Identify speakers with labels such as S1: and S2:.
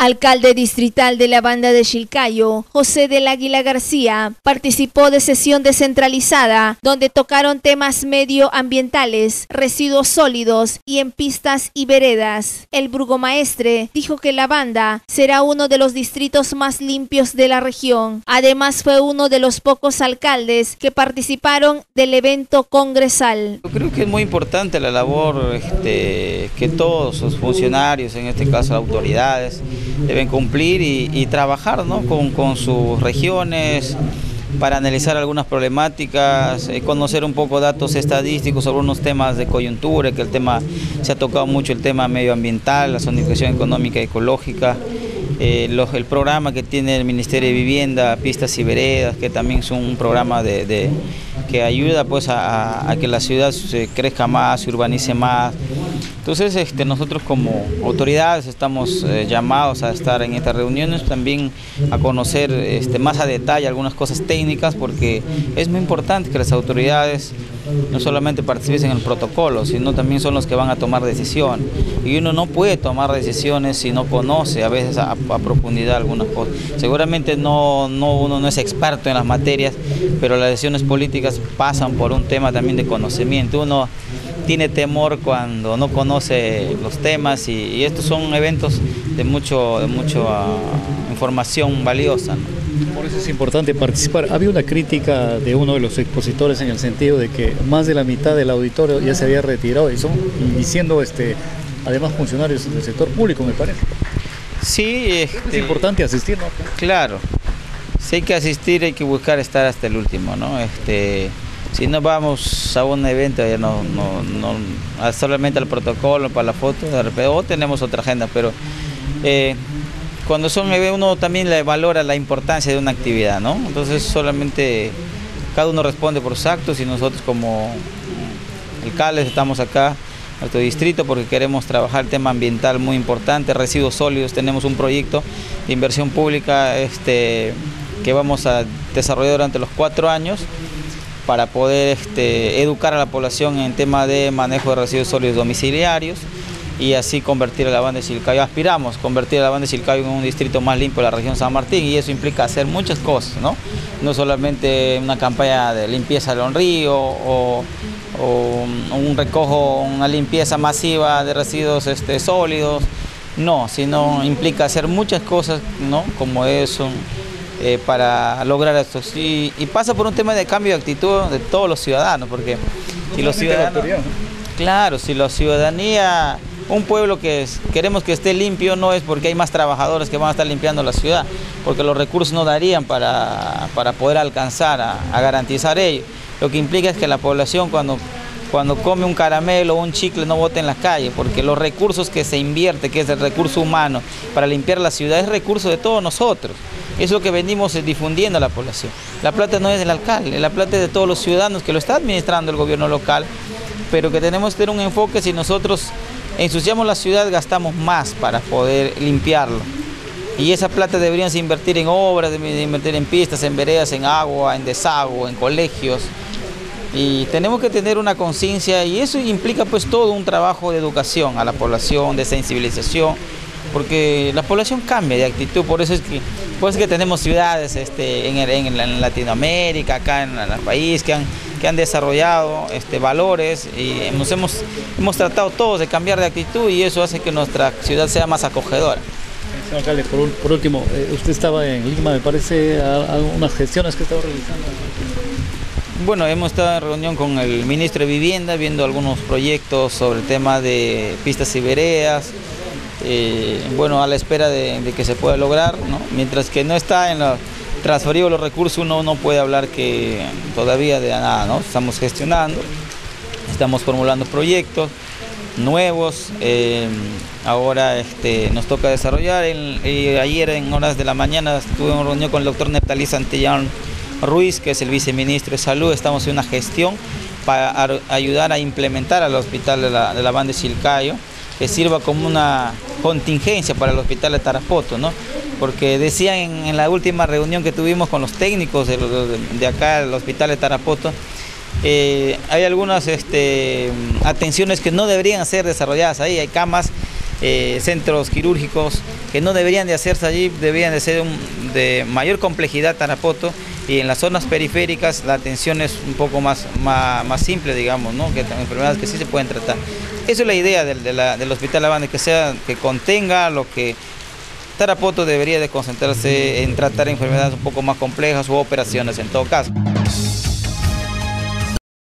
S1: Alcalde distrital de la banda de Chilcayo, José del Águila García, participó de sesión descentralizada donde tocaron temas medioambientales, residuos sólidos y en pistas y veredas. El burgomaestre dijo que la banda será uno de los distritos más limpios de la región. Además fue uno de los pocos alcaldes que participaron del evento congresal.
S2: Yo creo que es muy importante la labor este, que todos los funcionarios, en este caso autoridades, deben cumplir y, trabajar con, sus regiones para analizar algunas problemáticas, eh, conocer un poco datos estadísticos sobre unos temas de coyuntura, que el tema se ha tocado mucho el tema medioambiental, la zonificación económica y ecológica, eh, el programa que tiene el Ministerio de Vivienda, Pistas y Veredas, que también es un programa de, que ayuda pues a, a, que la ciudad se crezca más, se urbanice más, entonces este, nosotros como autoridades estamos eh, llamados a estar en estas reuniones, también a conocer este, más a detalle algunas cosas técnicas, porque es muy importante que las autoridades no solamente participen en el protocolo, sino también son los que van a tomar decisiones. Y uno no puede tomar decisiones si no conoce a veces a, profundidad algunas cosas. Seguramente no, no, uno no es experto en las materias, pero las decisiones políticas pasan por un tema también de conocimiento. Uno tiene temor cuando no conoce los temas y, estos son eventos de mucho, de mucha información valiosa.
S3: Por eso es importante participar. Había una crítica de uno de los expositores en el sentido de que más de la mitad del auditorio ya se había retirado y son diciendo este además funcionarios del sector público me parece.
S2: Sí,
S3: es este, importante asistir, ¿no?
S2: Claro. Si hay que asistir, hay que buscar estar hasta el último, ¿no? Este si no vamos a un evento, ya no, no, solamente al protocolo, para la foto, o tenemos otra agenda, pero eh, cuando son eventos uno también le valora la importancia de una actividad, ¿no? Entonces solamente cada uno responde por sus actos y nosotros como alcaldes estamos acá nuestro distrito porque queremos trabajar el tema ambiental muy importante, residuos sólidos, tenemos un proyecto de inversión pública este, que vamos a desarrollar durante los cuatro años para poder este, educar a la población en tema de manejo de residuos sólidos domiciliarios y así convertir a la banda de Chilcayo. Aspiramos convertir a la banda de Chilcayo en un distrito más limpio de la región San Martín y eso implica hacer muchas cosas, ¿no? No solamente una campaña de limpieza de los ríos o, un recojo, una limpieza masiva de residuos este, sólidos, no, sino implica hacer muchas cosas, ¿no? Como eso eh, para lograr esto. Y, pasa por un tema de cambio de actitud de todos los ciudadanos, porque si los ciudadanos... Claro, si la ciudadanía, un pueblo que queremos que esté limpio no es porque hay más trabajadores que van a estar limpiando la ciudad, porque los recursos no darían para, poder alcanzar a, garantizar ello. Lo que implica es que la población cuando cuando come un caramelo o un chicle no vote en la calle, porque los recursos que se invierte, que es el recurso humano para limpiar la ciudad, es recurso de todos nosotros. Es lo que venimos difundiendo a la población. La plata no es del alcalde, la plata es de todos los ciudadanos que lo está administrando el gobierno local, pero que tenemos que tener un enfoque si nosotros ensuciamos la ciudad, gastamos más para poder limpiarlo. Y esa plata deberían invertir en obras, invertir en pistas, en veredas, en agua, en desagüe, en colegios. Y tenemos que tener una conciencia y eso implica pues todo un trabajo de educación a la población, de sensibilización, porque la población cambia de actitud, por eso es que, pues que tenemos ciudades este, en, Latinoamérica, acá en, el país, que han, que han desarrollado este, valores y hemos, hemos, hemos tratado todos de cambiar de actitud y eso hace que nuestra ciudad sea más acogedora.
S3: Señor alcalde, por, último, eh, usted estaba en Lima, me parece, algunas gestiones que estaba realizando.
S2: Bueno, hemos estado en reunión con el ministro de Vivienda, viendo algunos proyectos sobre el tema de pistas y eh, bueno, a la espera de, que se pueda lograr, ¿no? mientras que no está en la transferido los recursos, uno no puede hablar que todavía de nada, ¿no? Estamos gestionando, estamos formulando proyectos nuevos, eh, ahora este, nos toca desarrollar, ayer en horas de la mañana estuve en reunión con el doctor Neptalí Santillán Ruiz, que es el viceministro de Salud, estamos en una gestión para ayudar a implementar al hospital de la, de banda de Chilcayo, que sirva como una contingencia para el hospital de Tarapoto, ¿no? Porque decían en, la última reunión que tuvimos con los técnicos de, acá del hospital de Tarapoto, eh, hay algunas este, atenciones que no deberían ser desarrolladas ahí, hay camas eh, centros quirúrgicos que no deberían de hacerse allí, deberían de ser de mayor complejidad Tarapoto y en las zonas periféricas la atención es un poco más, más, simple, digamos, ¿no? que enfermedades que sí se pueden tratar. Esa es la idea del, del Hospital Lavanda, que, sea, que contenga lo que Tarapoto debería de concentrarse en tratar enfermedades un poco más complejas o operaciones en todo caso.